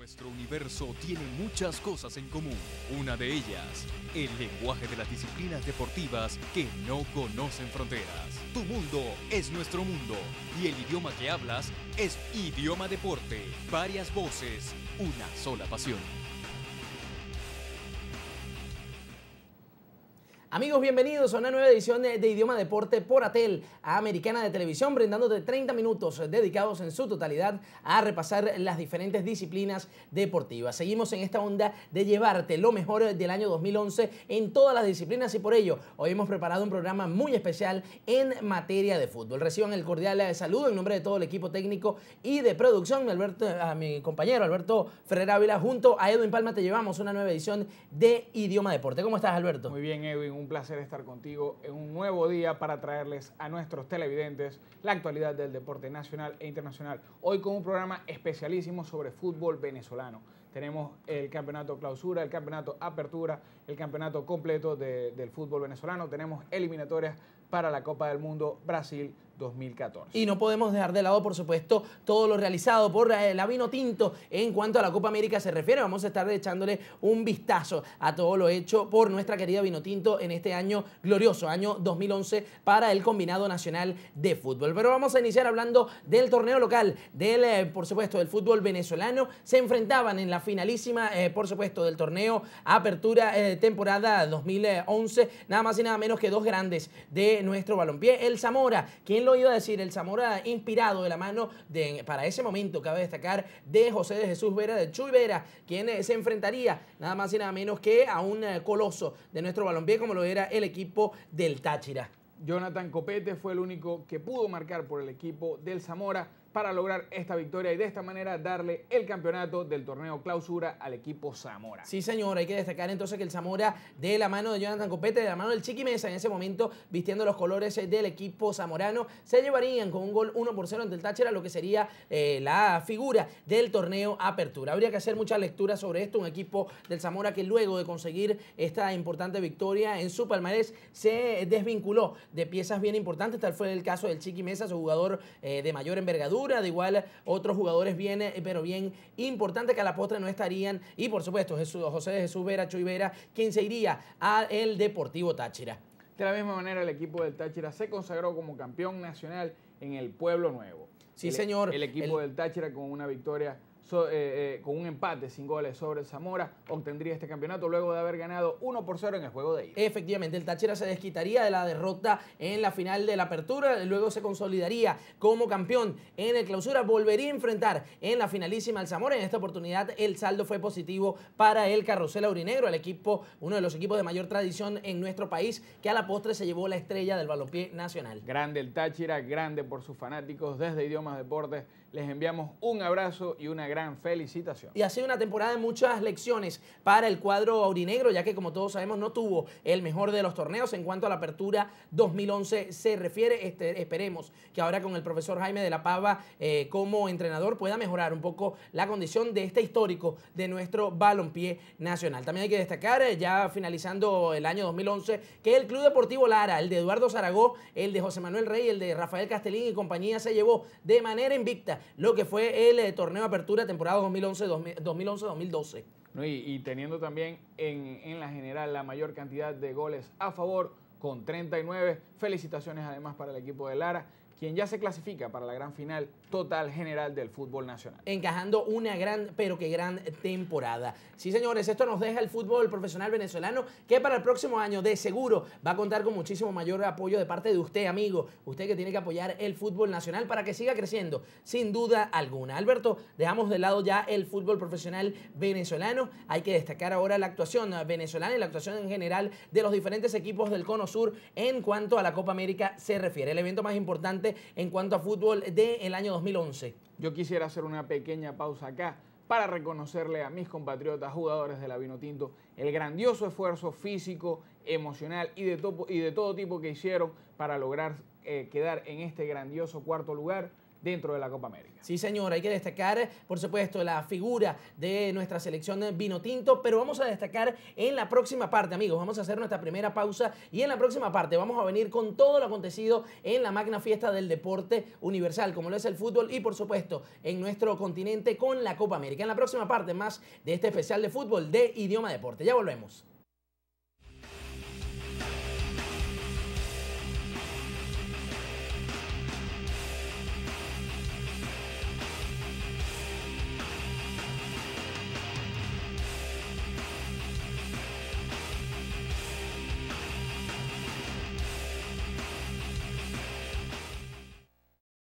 Nuestro universo tiene muchas cosas en común. Una de ellas, el lenguaje de las disciplinas deportivas que no conocen fronteras. Tu mundo es nuestro mundo y el idioma que hablas es idioma deporte. Varias voces, una sola pasión. Amigos, bienvenidos a una nueva edición de, Idioma Deporte por Atel, Americana de Televisión, brindándote 30 minutos dedicados en su totalidad a repasar las diferentes disciplinas deportivas. Seguimos en esta onda de llevarte lo mejor del año 2011 en todas las disciplinas y por ello hoy hemos preparado un programa muy especial en materia de fútbol. Reciban el cordial saludo en nombre de todo el equipo técnico y de producción, Alberto, a mi compañero Alberto Ferrer Ávila, junto a Edwin Palma te llevamos una nueva edición de Idioma Deporte. ¿Cómo estás, Alberto? Muy bien, Edwin un placer estar contigo en un nuevo día para traerles a nuestros televidentes la actualidad del deporte nacional e internacional. Hoy con un programa especialísimo sobre fútbol venezolano. Tenemos el campeonato clausura, el campeonato apertura, el campeonato completo de, del fútbol venezolano. Tenemos eliminatorias para la Copa del Mundo Brasil 2014. Y no podemos dejar de lado, por supuesto, todo lo realizado por eh, la Vino Tinto en cuanto a la Copa América se refiere. Vamos a estar echándole un vistazo a todo lo hecho por nuestra querida Vino Tinto en este año glorioso, año 2011, para el Combinado Nacional de Fútbol. Pero vamos a iniciar hablando del torneo local, del, eh, por supuesto, del fútbol venezolano. Se enfrentaban en la finalísima, eh, por supuesto, del torneo Apertura eh, temporada 2011, nada más y nada menos que dos grandes de nuestro balompié. El Zamora, quien lo iba a decir, el Zamora inspirado de la mano de, para ese momento, cabe destacar, de José de Jesús Vera, de Chuy Vera, quien eh, se enfrentaría nada más y nada menos que a un eh, coloso de nuestro balompié como lo era el equipo del Táchira. Jonathan Copete fue el único que pudo marcar por el equipo del Zamora para lograr esta victoria y de esta manera darle el campeonato del torneo clausura al equipo Zamora. Sí, señor, hay que destacar entonces que el Zamora de la mano de Jonathan Copete, de la mano del Chiqui Mesa en ese momento, vistiendo los colores del equipo zamorano, se llevarían con un gol 1 por 0 ante el Táchira, lo que sería eh, la figura del torneo Apertura. Habría que hacer mucha lectura sobre esto, un equipo del Zamora que luego de conseguir esta importante victoria en su palmarés se desvinculó de piezas bien importantes, tal fue el caso del Chiqui Mesa, su jugador eh, de mayor envergadura, de igual otros jugadores bien, eh, pero bien importantes que a la postre no estarían. Y por supuesto, Jesús, José de Jesús Vera, Chuy Vera, quien se iría al Deportivo Táchira. De la misma manera, el equipo del Táchira se consagró como campeón nacional en el Pueblo Nuevo. Sí, el, señor. El equipo el... del Táchira con una victoria So, eh, eh, con un empate sin goles sobre el Zamora, obtendría este campeonato luego de haber ganado 1 por 0 en el juego de ida. Efectivamente, el Táchira se desquitaría de la derrota en la final de la apertura, luego se consolidaría como campeón en el clausura, volvería a enfrentar en la finalísima al Zamora. En esta oportunidad el saldo fue positivo para el Carrusel Aurinegro, el equipo, uno de los equipos de mayor tradición en nuestro país, que a la postre se llevó la estrella del balompié nacional. Grande el Táchira, grande por sus fanáticos desde Idiomas Deportes. Les enviamos un abrazo y una gran felicitación. Y ha sido una temporada de muchas lecciones para el cuadro aurinegro, ya que como todos sabemos no tuvo el mejor de los torneos en cuanto a la apertura 2011 se refiere. Este, esperemos que ahora con el profesor Jaime de la Pava eh, como entrenador pueda mejorar un poco la condición de este histórico de nuestro balompié nacional. También hay que destacar, eh, ya finalizando el año 2011, que el Club Deportivo Lara, el de Eduardo Zaragoza, el de José Manuel Rey, el de Rafael Castellín y compañía se llevó de manera invicta lo que fue el eh, torneo apertura temporada 2011-2012. No, y, y, teniendo también en, en, la general la mayor cantidad de goles a favor con 39. Felicitaciones además para el equipo de Lara quien ya se clasifica para la gran final total general del fútbol nacional. Encajando una gran, pero que gran temporada. Sí, señores, esto nos deja el fútbol profesional venezolano, que para el próximo año de seguro va a contar con muchísimo mayor apoyo de parte de usted, amigo. Usted que tiene que apoyar el fútbol nacional para que siga creciendo, sin duda alguna. Alberto, dejamos de lado ya el fútbol profesional venezolano. Hay que destacar ahora la actuación venezolana y la actuación en general de los diferentes equipos del Cono Sur en cuanto a la Copa América se refiere. El evento más importante en cuanto a fútbol del año 2011. Yo quisiera hacer una pequeña pausa acá para reconocerle a mis compatriotas jugadores de la Vinotinto el grandioso esfuerzo físico, emocional y de, y de todo tipo que hicieron para lograr eh, quedar en este grandioso cuarto lugar dentro de la Copa América. Sí, señor, hay que destacar, por supuesto, la figura de nuestra selección vino tinto, pero vamos a destacar en la próxima parte, amigos. Vamos a hacer nuestra primera pausa y en la próxima parte vamos a venir con todo lo acontecido en la magna fiesta del deporte universal, como lo es el fútbol y, por supuesto, en nuestro continente con la Copa América. En la próxima parte, más de este especial de fútbol de Idioma Deporte. Ya volvemos.